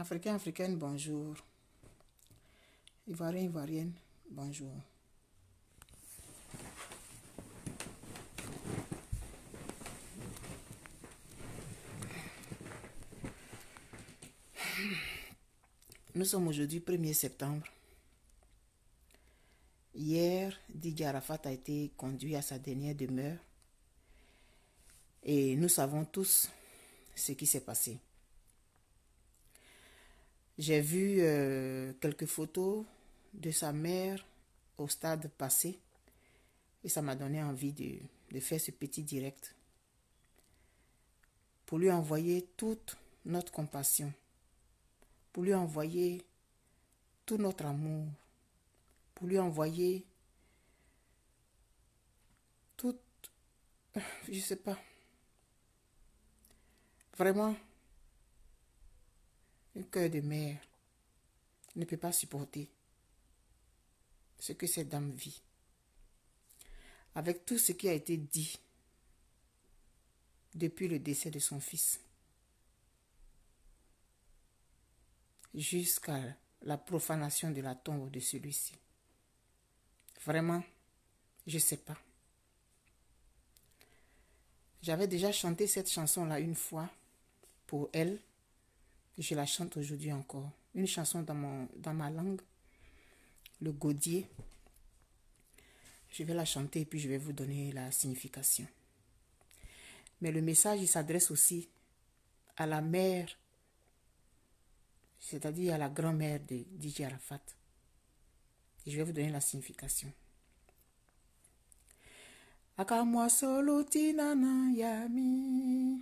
Africain, africaine, bonjour. Ivoirien, ivoirienne, bonjour. Nous sommes aujourd'hui 1er septembre. Hier, Didier Arafat a été conduit à sa dernière demeure. Et nous savons tous ce qui s'est passé. J'ai vu euh, quelques photos de sa mère au stade passé et ça m'a donné envie de, de faire ce petit direct pour lui envoyer toute notre compassion, pour lui envoyer tout notre amour, pour lui envoyer tout, je sais pas, vraiment, un cœur de mère ne peut pas supporter ce que cette dame vit. Avec tout ce qui a été dit depuis le décès de son fils jusqu'à la profanation de la tombe de celui-ci. Vraiment, je ne sais pas. J'avais déjà chanté cette chanson-là une fois pour elle. Je la chante aujourd'hui encore. Une chanson dans, ma langue, le gaudier. Je vais la chanter et puis je vais vous donner la signification. Mais le message, il s'adresse aussi à la mère, c'est-à-dire à la grand-mère de DJ Arafat. Je vais vous donner la signification. Akamwa solo yami.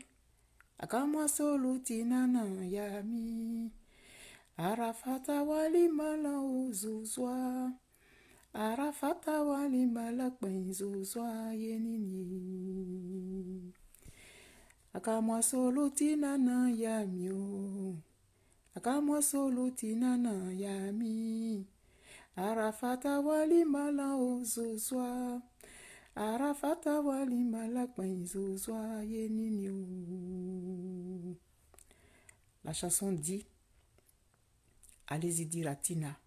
Akamwa solo tinana yami. Arafata wali mala uzuzwa. Arafata wali mala kwenzuzwa yenini. Akamwa solo tinana yami o. Akamwa solo tinana yami. Arafata wali mala uzuzwa. Arafata wali mala kwenzuzwa yenini o. La chanson dit Allez-y dire à Tina.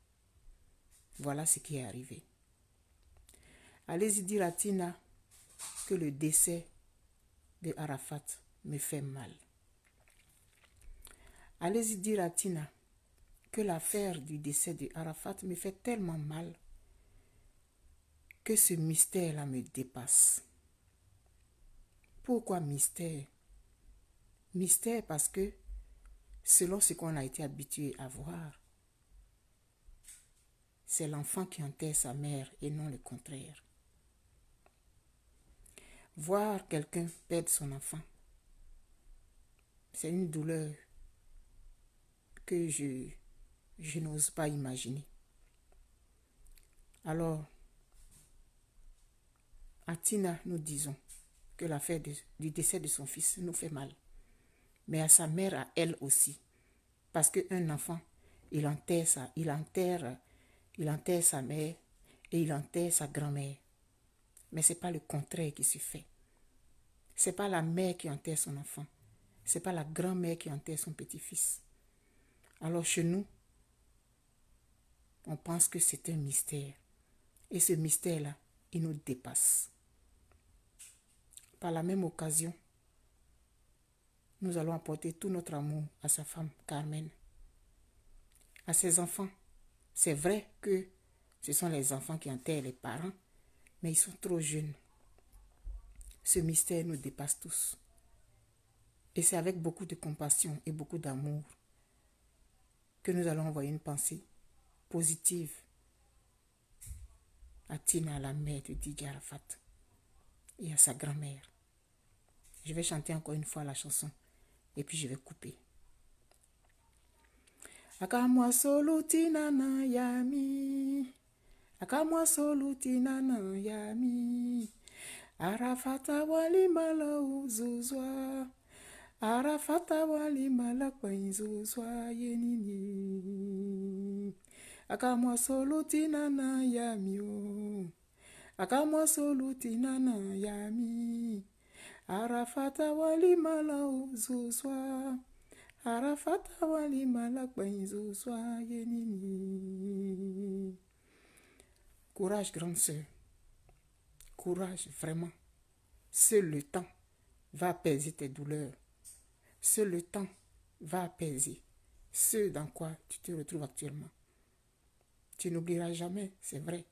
Voilà ce qui est arrivé. Allez-y dire à Tina que le décès de Arafat me fait mal. Allez-y dire à Tina que l'affaire du décès de Arafat me fait tellement mal que ce mystère-là me dépasse. Pourquoi mystère? Mystère parce que selon ce qu'on a été habitué à voir, c'est l'enfant qui enterre sa mère et non le contraire. Voir quelqu'un perdre son enfant, c'est une douleur que je, je n'ose pas imaginer. Alors, à Tina, nous disons que l'affaire du décès de son fils nous fait mal. Mais à sa mère, à elle aussi. Parce qu'un enfant, il enterre, sa, il, enterre, il enterre sa mère et il enterre sa grand-mère. Mais ce n'est pas le contraire qui se fait. Ce n'est pas la mère qui enterre son enfant. Ce n'est pas la grand-mère qui enterre son petit-fils. Alors chez nous, on pense que c'est un mystère. Et ce mystère-là, nous dépasse. Par la même occasion, nous allons apporter tout notre amour à sa femme Carmen, à ses enfants. C'est vrai que ce sont les enfants qui enterrent les parents, mais ils sont trop jeunes. Ce mystère nous dépasse tous. Et c'est avec beaucoup de compassion et beaucoup d'amour que nous allons envoyer une pensée positive à Tina, la mère de Didier Arafat, et à sa grand-mère. Je vais chanter encore une fois la chanson et puis je vais couper. Akamwa solutina na yami. Akamwa solutina na yami. Arafata wali mala uzuzwa. Arafata wali mala kwenzuzwa yenini. Akamwa solutina na yami o. Akamwa solutina na yami. Arafata wali mala uzuzwa. Arafata wali Courage, grande sœur. Courage, vraiment. Seul le temps va apaiser tes douleurs. Seul le temps va apaiser ce dans quoi tu te retrouves actuellement. Tu n'oublieras jamais, c'est vrai,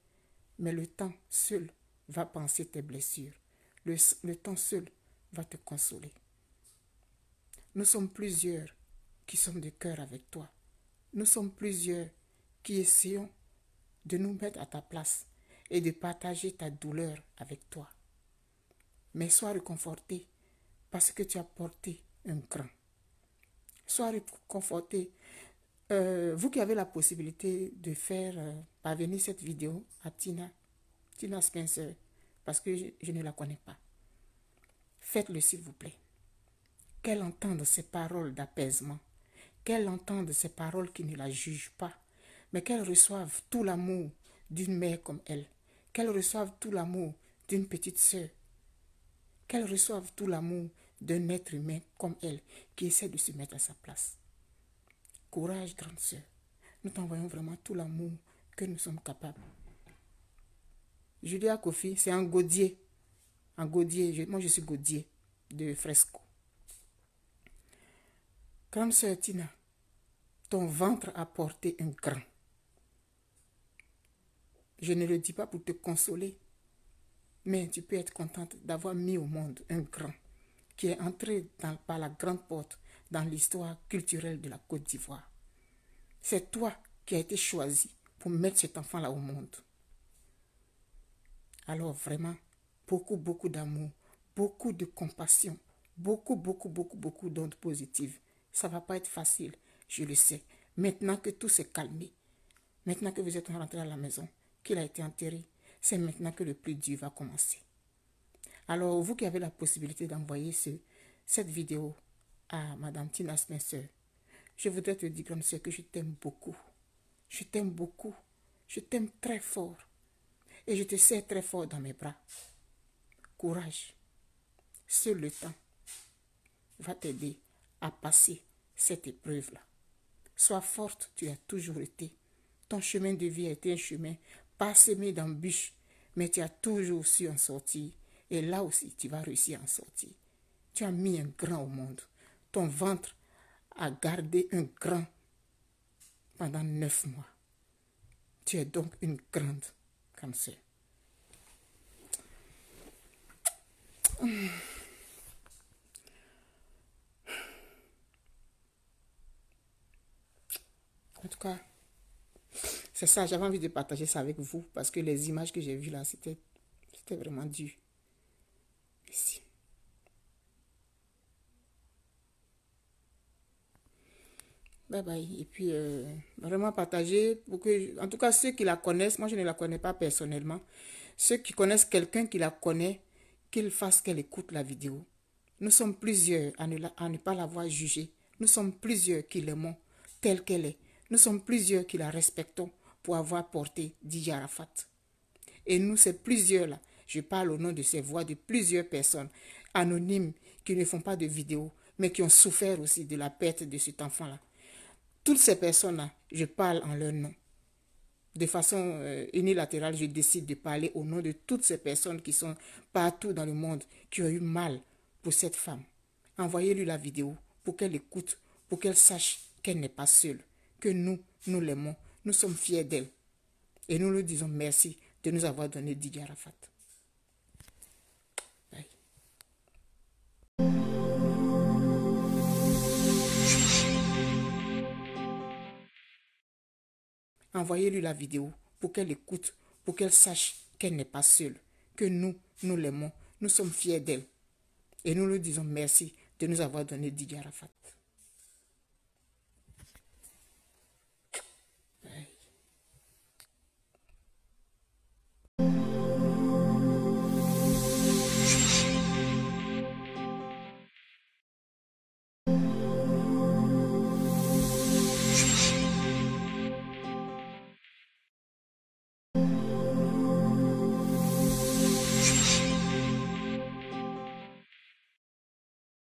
mais le temps seul va penser tes blessures. Le, le temps seul va te consoler. Nous sommes plusieurs qui sommes de cœur avec toi. Nous sommes plusieurs qui essayons de nous mettre à ta place et de partager ta douleur avec toi. Mais sois réconforté parce que tu as porté un grand. Sois réconforté. Euh, vous qui avez la possibilité de faire euh, parvenir cette vidéo à Tina, Tina Spencer, parce que je ne la connais pas. Faites-le s'il vous plaît. Qu'elle entende ces paroles d'apaisement. Qu'elle entende ces paroles qui ne la jugent pas. Mais qu'elle reçoive tout l'amour d'une mère comme elle. Qu'elle reçoive tout l'amour d'une petite sœur. Qu'elle reçoive tout l'amour d'un être humain comme elle qui essaie de se mettre à sa place. Courage, grande sœur. Nous t'envoyons vraiment tout l'amour que nous sommes capables. Julia Kofi, c'est un gaudier. Un moi, je suis gaudier de Fresco. Grande sœur Tina, ton ventre a porté un grand. Je ne le dis pas pour te consoler, mais tu peux être contente d'avoir mis au monde un grand qui est entré par la grande porte dans l'histoire culturelle de la Côte d'Ivoire. C'est toi qui as été choisi pour mettre cet enfant-là au monde. Alors vraiment, beaucoup, beaucoup d'amour, beaucoup de compassion, beaucoup, beaucoup, beaucoup, beaucoup d'ondes positives ça ne va pas être facile, je le sais. Maintenant que tout s'est calmé, maintenant que vous êtes rentré à la maison, qu'il a été enterré, c'est maintenant que le plus dur va commencer. Alors, vous qui avez la possibilité d'envoyer ce, cette vidéo à Madame Tina Spencer, je voudrais te dire comme ça que je t'aime beaucoup. Je t'aime beaucoup. Je t'aime très fort. Et je te serre très fort dans mes bras. Courage. Seul le temps va t'aider à passer cette épreuve-là. Sois forte, tu as toujours été. Ton chemin de vie a été un chemin parsemé d'embûches, mais tu as toujours su en sortir. Et là aussi, tu vas réussir à en sortir. Tu as mis un grand au monde. Ton ventre a gardé un grand pendant neuf mois. Tu es donc une grande cancer. En tout cas, c'est ça, j'avais envie de partager ça avec vous parce que les images que j'ai vues là, c'était vraiment dur. Ici. Bye bye. Et puis, euh, vraiment partager pour que, en tout cas, ceux qui la connaissent, moi je ne la connais pas personnellement, ceux qui connaissent quelqu'un qui la connaît, qu'ils fassent qu'elle écoute la vidéo. Nous sommes plusieurs à ne, ne pas l'avoir jugée. Nous sommes plusieurs qui l'aimons telle qu'elle est. Nous sommes plusieurs qui la respectons pour avoir porté Didier Arafat. Et nous, c'est plusieurs-là. Je parle au nom de ces voix de plusieurs personnes anonymes qui ne font pas de vidéos, mais qui ont souffert aussi de la perte de cet enfant-là. Toutes ces personnes-là, je parle en leur nom. De façon euh, unilatérale, je décide de parler au nom de toutes ces personnes qui sont partout dans le monde, qui ont eu mal pour cette femme. Envoyez-lui la vidéo pour qu'elle écoute, pour qu'elle sache qu'elle n'est pas seule que nous, nous l'aimons. Nous sommes fiers d'elle. Et nous lui disons merci de nous avoir donné Didier Arafat. Envoyez-lui la vidéo pour qu'elle écoute, pour qu'elle sache qu'elle n'est pas seule, que nous, nous l'aimons, nous sommes fiers d'elle. Et nous lui disons merci de nous avoir donné Didier Arafat.